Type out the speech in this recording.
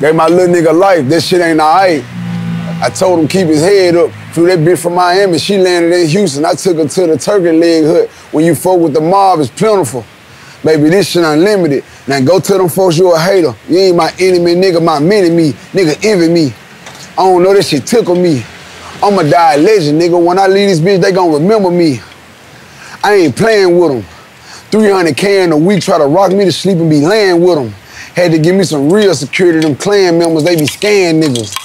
Gave my little nigga life. This shit ain't alright. I told him keep his head up. Flew that bitch from Miami. She landed in Houston. I took her to the Turkey Leg Hut. When you fuck with the mob, it's plentiful. Baby, this shit unlimited. Now go tell them folks you a hater. You ain't my enemy, nigga, my mini me. Nigga envy me. I don't know this shit tickle me. I'ma die a legend, nigga. When I leave this bitch, they gon' remember me. I ain't playing with them. 300K in a week, try to rock me to sleep and be laying with them. Had to give me some real security, them clan members, they be scaring niggas.